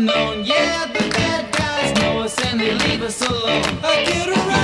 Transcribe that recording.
unknown. Yeah, the bad guys know us and they leave us alone. I get around.